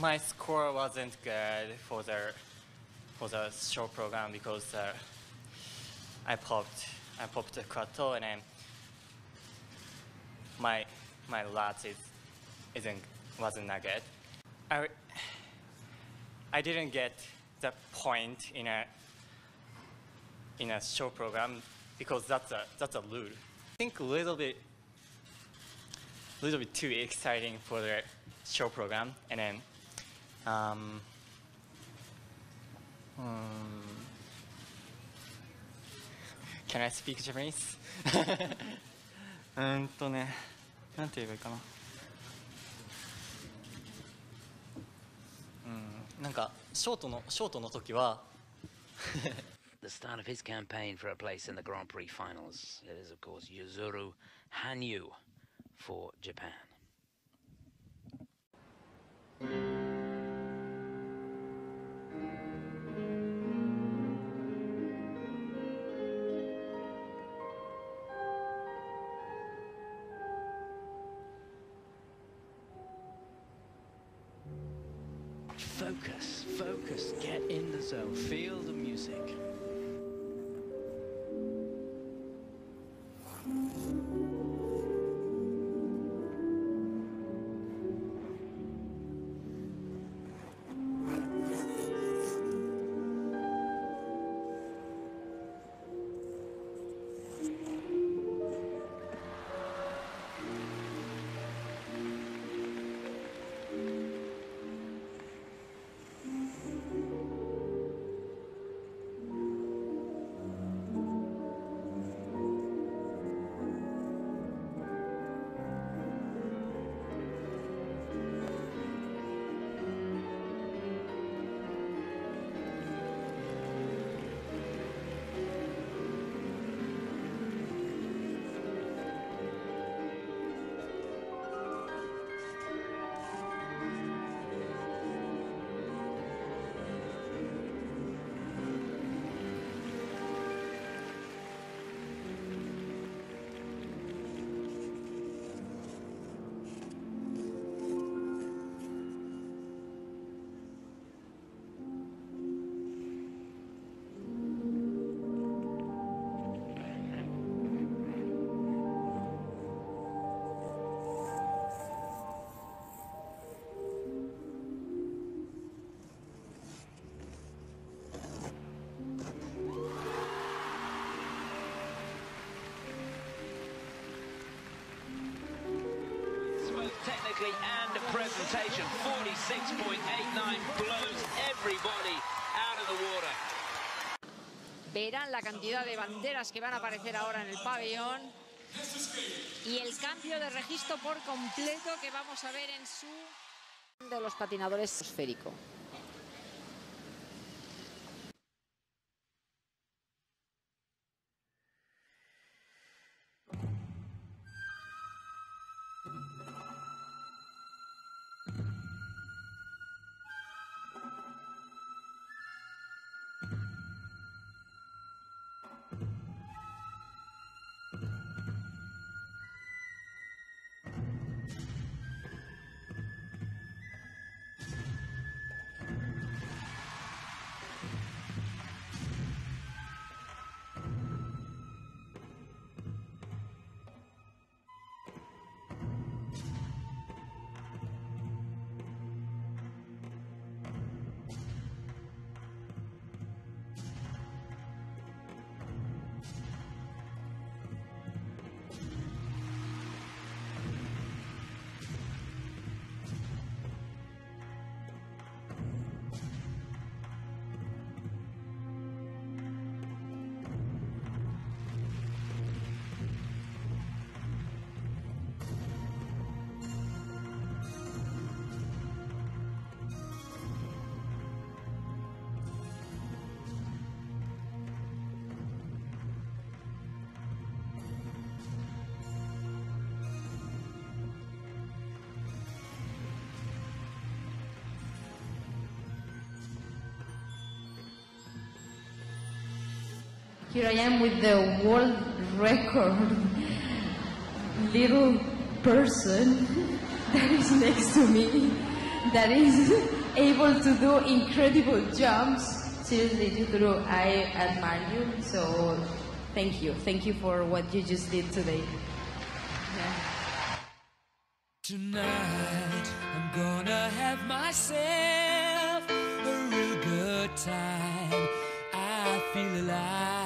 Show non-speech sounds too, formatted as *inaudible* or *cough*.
my score wasn't good for the for the show program because uh, I popped I popped the quad and then my my lats is isn't wasn't that good. I I didn't get the point in a in a show program because that's a that's a rule. I think a little bit little bit too exciting for the show program and then um, um, Can I speak Japanese? *laughs* *laughs* The start of his campaign for a place in the Grand Prix finals. It is, of course, Yuzuru Hanyu for Japan. Focus, focus, get in the zone, feel the music. And presentation. 46.89 blows everybody out of the water. Verán la cantidad de banderas que van a aparecer ahora en el pabellón y el cambio de registro por completo que vamos a ver en su de los patinadores esférico. Here I am with the world record little person that is next to me that is able to do incredible jumps. Seriously, Yuzuru, I admire you. So thank you. Thank you for what you just did today. Yeah. Tonight, I'm gonna have myself a real good time. I feel alive.